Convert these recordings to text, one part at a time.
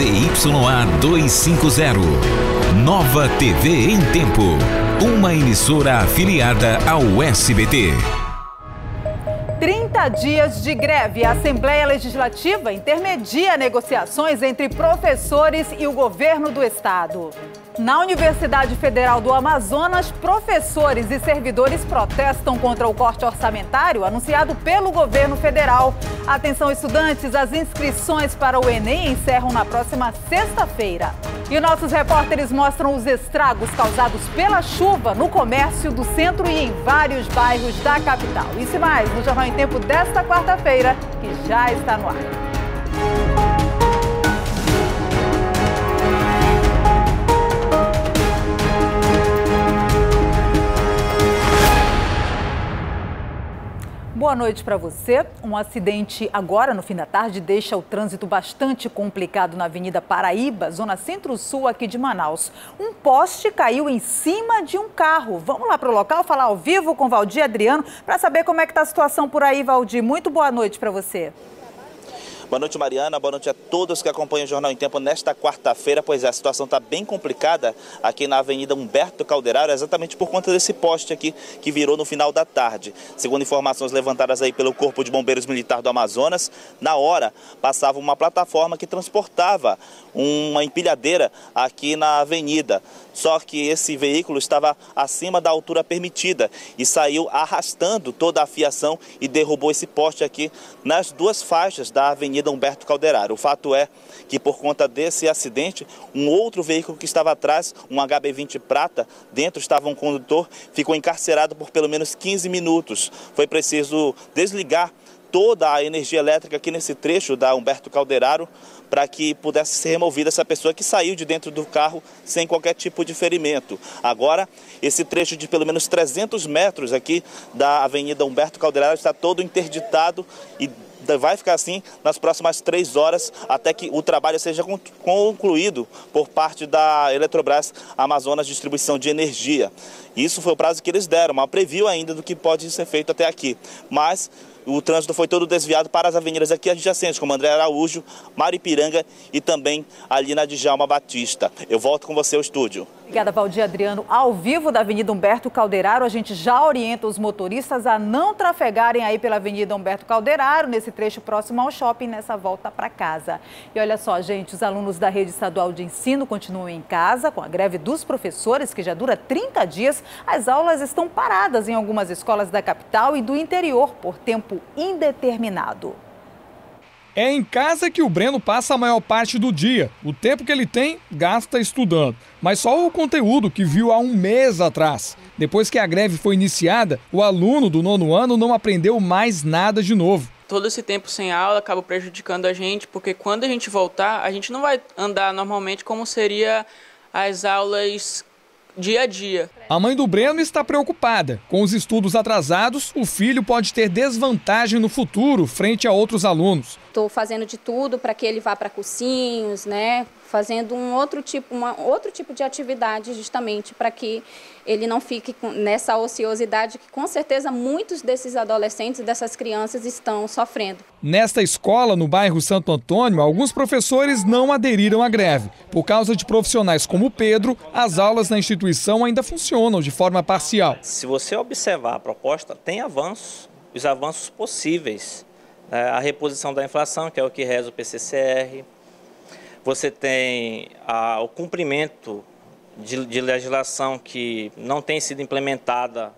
ZYA 250. Nova TV em Tempo. Uma emissora afiliada ao SBT. 30 dias de greve. A Assembleia Legislativa intermedia negociações entre professores e o governo do estado. Na Universidade Federal do Amazonas, professores e servidores protestam contra o corte orçamentário anunciado pelo governo federal. Atenção, estudantes, as inscrições para o Enem encerram na próxima sexta-feira. E nossos repórteres mostram os estragos causados pela chuva no comércio do centro e em vários bairros da capital. Isso e mais no Jornal em Tempo desta quarta-feira, que já está no ar. Boa noite para você. Um acidente agora no fim da tarde deixa o trânsito bastante complicado na Avenida Paraíba, zona centro-sul aqui de Manaus. Um poste caiu em cima de um carro. Vamos lá para o local falar ao vivo com Valdir Adriano para saber como é que está a situação por aí, Valdir. Muito boa noite para você. Boa noite, Mariana. Boa noite a todos que acompanham o Jornal em Tempo nesta quarta-feira. Pois é, a situação está bem complicada aqui na Avenida Humberto Calderaro, exatamente por conta desse poste aqui que virou no final da tarde. Segundo informações levantadas aí pelo Corpo de Bombeiros Militar do Amazonas, na hora passava uma plataforma que transportava uma empilhadeira aqui na avenida. Só que esse veículo estava acima da altura permitida e saiu arrastando toda a fiação e derrubou esse poste aqui nas duas faixas da Avenida Humberto Calderaro. O fato é que por conta desse acidente, um outro veículo que estava atrás, um HB20 prata, dentro estava um condutor, ficou encarcerado por pelo menos 15 minutos. Foi preciso desligar toda a energia elétrica aqui nesse trecho da Humberto Calderaro para que pudesse ser removida essa pessoa que saiu de dentro do carro sem qualquer tipo de ferimento. Agora, esse trecho de pelo menos 300 metros aqui da Avenida Humberto Calderaro está todo interditado e vai ficar assim nas próximas três horas até que o trabalho seja concluído por parte da Eletrobras Amazonas Distribuição de Energia. Isso foi o prazo que eles deram, mas previu ainda do que pode ser feito até aqui. Mas o trânsito foi todo desviado para as avenidas aqui adjacentes, como André Araújo, Maripiranga e também ali na Djalma Batista. Eu volto com você ao estúdio. Obrigada, Valdir Adriano. Ao vivo da Avenida Humberto Calderaro, a gente já orienta os motoristas a não trafegarem aí pela Avenida Humberto Calderaro, nesse trecho próximo ao shopping, nessa volta para casa. E olha só, gente, os alunos da rede estadual de ensino continuam em casa com a greve dos professores, que já dura 30 dias. As aulas estão paradas em algumas escolas da capital e do interior por tempo indeterminado. É em casa que o Breno passa a maior parte do dia. O tempo que ele tem, gasta estudando. Mas só o conteúdo que viu há um mês atrás. Depois que a greve foi iniciada, o aluno do nono ano não aprendeu mais nada de novo. Todo esse tempo sem aula acaba prejudicando a gente, porque quando a gente voltar, a gente não vai andar normalmente como seria as aulas dia a dia. A mãe do Breno está preocupada. Com os estudos atrasados, o filho pode ter desvantagem no futuro frente a outros alunos. Estou fazendo de tudo para que ele vá para cursinhos, né? Fazendo um outro tipo, uma, outro tipo de atividade justamente para que ele não fique nessa ociosidade que com certeza muitos desses adolescentes, dessas crianças estão sofrendo. Nesta escola, no bairro Santo Antônio, alguns professores não aderiram à greve. Por causa de profissionais como Pedro, as aulas na instituição ainda funcionam de forma parcial. Se você observar a proposta, tem avanços, os avanços possíveis. É, a reposição da inflação, que é o que reza o PCCR. Você tem a, o cumprimento de, de legislação que não tem sido implementada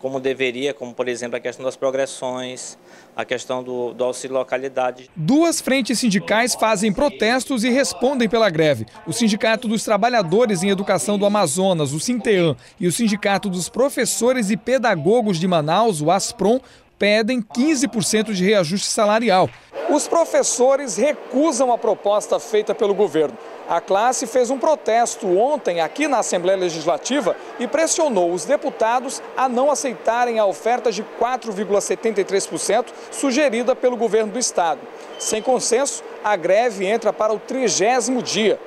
como deveria, como por exemplo a questão das progressões, a questão do, do, auxílio localidade. Duas frentes sindicais fazem protestos e respondem pela greve. O Sindicato dos Trabalhadores em Educação do Amazonas, o Sinteam, e o Sindicato dos Professores e Pedagogos de Manaus, o ASPROM, pedem 15% de reajuste salarial. Os professores recusam a proposta feita pelo governo. A classe fez um protesto ontem aqui na Assembleia Legislativa e pressionou os deputados a não aceitarem a oferta de 4,73% sugerida pelo governo do estado. Sem consenso, a greve entra para o trigésimo dia.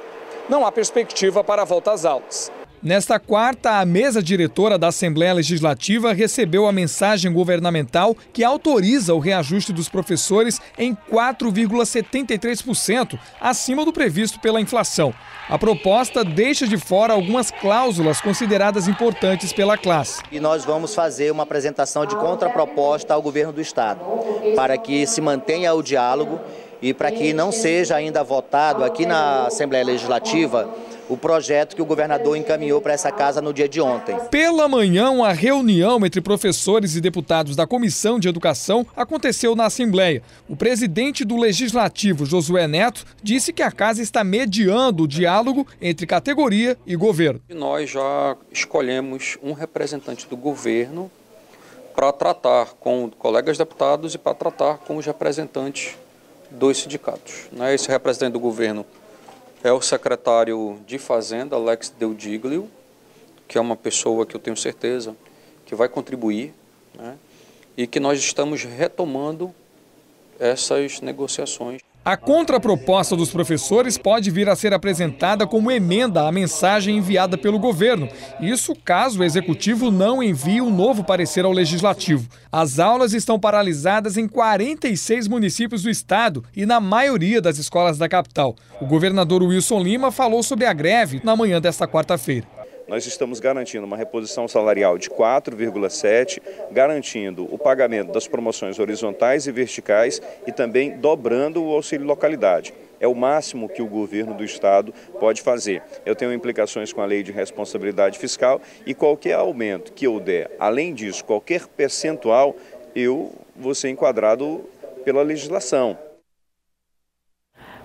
Não há perspectiva para a volta às aulas. Nesta quarta, a mesa diretora da Assembleia Legislativa recebeu a mensagem governamental que autoriza o reajuste dos professores em 4,73%, acima do previsto pela inflação. A proposta deixa de fora algumas cláusulas consideradas importantes pela classe. E nós vamos fazer uma apresentação de contraproposta ao governo do Estado, para que se mantenha o diálogo e para que não seja ainda votado aqui na Assembleia Legislativa o projeto que o governador encaminhou para essa casa no dia de ontem. Pela manhã, uma reunião entre professores e deputados da Comissão de Educação aconteceu na Assembleia. O presidente do Legislativo, Josué Neto, disse que a casa está mediando o diálogo entre categoria e governo. Nós já escolhemos um representante do governo para tratar com colegas deputados e para tratar com os representantes dos sindicatos. Né? Esse representante do governo é o secretário de Fazenda, Alex Deudiglio, que é uma pessoa que eu tenho certeza que vai contribuir, né? e que nós estamos retomando essas negociações. A contraproposta dos professores pode vir a ser apresentada como emenda à mensagem enviada pelo governo. Isso caso o executivo não envie um novo parecer ao legislativo. As aulas estão paralisadas em 46 municípios do estado e na maioria das escolas da capital. O governador Wilson Lima falou sobre a greve na manhã desta quarta-feira nós estamos garantindo uma reposição salarial de 4,7, garantindo o pagamento das promoções horizontais e verticais e também dobrando o auxílio localidade. É o máximo que o governo do estado pode fazer. Eu tenho implicações com a lei de responsabilidade fiscal e qualquer aumento que eu der, além disso, qualquer percentual, eu vou ser enquadrado pela legislação.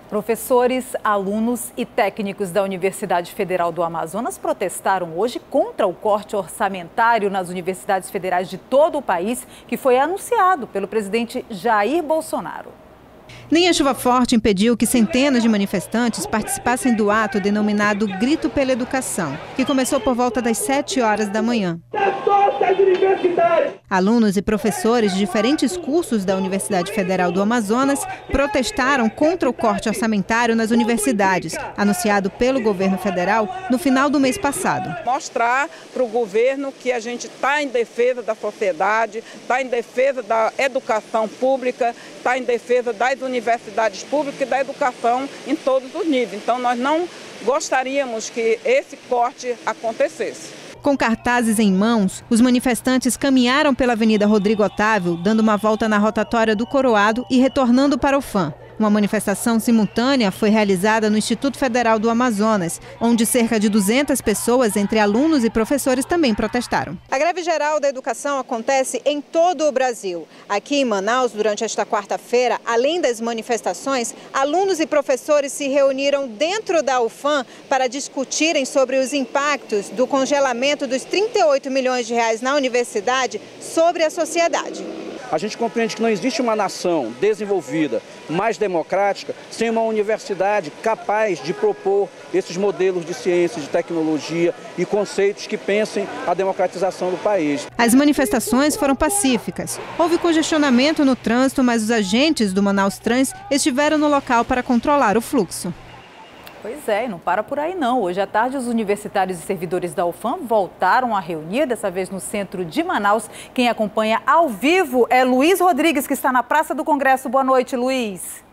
Professores, alunos e técnicos da Universidade Federal do Amazonas protestaram hoje contra o corte orçamentário nas universidades federais de todo o país, que foi anunciado pelo presidente Jair Bolsonaro. Nem a chuva forte impediu que centenas de manifestantes participassem do ato denominado Grito pela Educação, que começou por volta das 7 horas da manhã. Alunos e professores de diferentes cursos da Universidade Federal do Amazonas protestaram contra o corte orçamentário nas universidades, anunciado pelo governo federal no final do mês passado. Mostrar para o governo que a gente está em defesa da sociedade, está em defesa da educação pública, está em defesa das universidades públicas e da educação em todos os níveis. Então, nós não gostaríamos que esse corte acontecesse. Com cartazes em mãos, os manifestantes caminharam pela Avenida Rodrigo Otávio, dando uma volta na rotatória do Coroado e retornando para o FAM. Uma manifestação simultânea foi realizada no Instituto Federal do Amazonas, onde cerca de 200 pessoas, entre alunos e professores, também protestaram. A greve geral da educação acontece em todo o Brasil. Aqui em Manaus, durante esta quarta-feira, além das manifestações, alunos e professores se reuniram dentro da UFAM para discutirem sobre os impactos do congelamento dos 38 milhões de reais na universidade sobre a sociedade. A gente compreende que não existe uma nação desenvolvida, mais democrática, sem uma universidade capaz de propor esses modelos de ciência, de tecnologia e conceitos que pensem a democratização do país. As manifestações foram pacíficas. Houve congestionamento no trânsito, mas os agentes do Manaus Trans estiveram no local para controlar o fluxo. Pois é, e não para por aí não. Hoje à tarde, os universitários e servidores da UFAM voltaram a reunir, dessa vez no centro de Manaus. Quem acompanha ao vivo é Luiz Rodrigues, que está na Praça do Congresso. Boa noite, Luiz.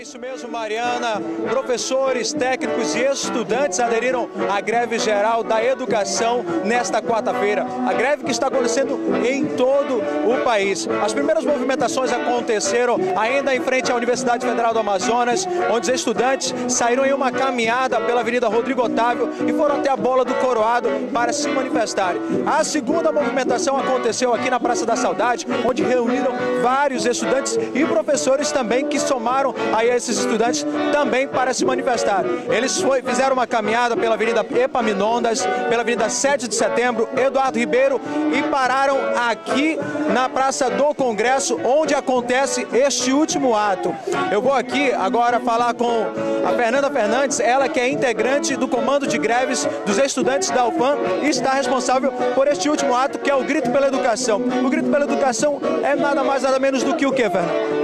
É isso mesmo, Mariana. Professores, técnicos e estudantes aderiram à greve geral da educação nesta quarta-feira. A greve que está acontecendo em todo o país. As primeiras movimentações aconteceram ainda em frente à Universidade Federal do Amazonas, onde os estudantes saíram em uma caminhada pela Avenida Rodrigo Otávio e foram até a Bola do Coroado para se manifestarem. A segunda movimentação aconteceu aqui na Praça da Saudade, onde reuniram vários estudantes e professores também que somaram a esses estudantes também para se manifestar. Eles foi, fizeram uma caminhada pela Avenida Epaminondas, pela Avenida 7 de Setembro, Eduardo Ribeiro e pararam aqui na Praça do Congresso, onde acontece este último ato. Eu vou aqui agora falar com a Fernanda Fernandes, ela que é integrante do comando de greves dos estudantes da UFAM e está responsável por este último ato, que é o Grito pela Educação. O Grito pela Educação é nada mais nada menos do que o que, Fernanda?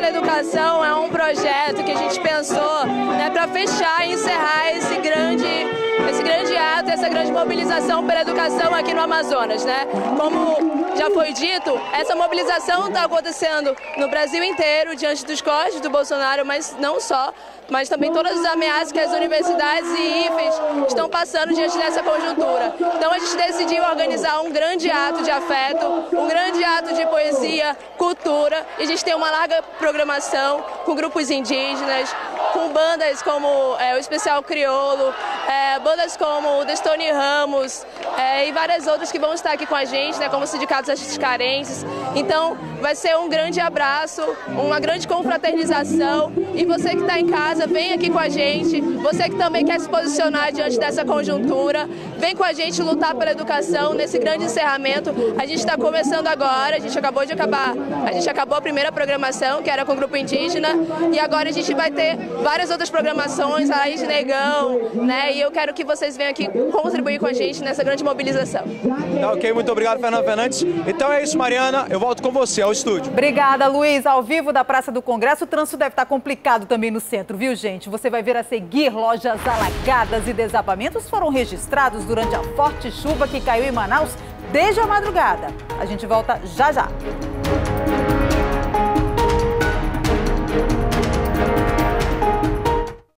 Pela Educação é um projeto que a gente pensou né, para fechar e encerrar esse grande, grande ato, essa grande mobilização pela educação aqui no Amazonas. Né? Como já foi dito, essa mobilização está acontecendo no Brasil inteiro diante dos cortes do Bolsonaro, mas não só mas também todas as ameaças que as universidades e IFES estão passando diante dessa conjuntura. Então a gente decidiu organizar um grande ato de afeto, um grande ato de poesia, cultura, e a gente tem uma larga programação com grupos indígenas, com bandas como é, o Especial Criolo, é, bandas como o Destone Ramos é, e várias outras que vão estar aqui com a gente, né, como os Sindicatos Artistas Carentes. Então, vai ser um grande abraço, uma grande confraternização e você que está em casa, vem aqui com a gente, você que também quer se posicionar diante dessa conjuntura, vem com a gente lutar pela educação nesse grande encerramento. A gente está começando agora, a gente acabou de acabar, a gente acabou a primeira programação, que era com o grupo indígena, e agora a gente vai ter várias outras programações, a de Negão, né? E eu quero que vocês venham aqui contribuir com a gente nessa grande mobilização. Tá ok, muito obrigado, Fernando Fernandes. Então é isso, Mariana, eu volto com você ao estúdio. Obrigada, Luiz. Ao vivo da Praça do Congresso, o trânsito deve estar complicado também no centro, viu, gente? Você vai ver a seguir lojas alagadas e desabamentos foram registrados durante a forte chuva que caiu em Manaus desde a madrugada. A gente volta já já.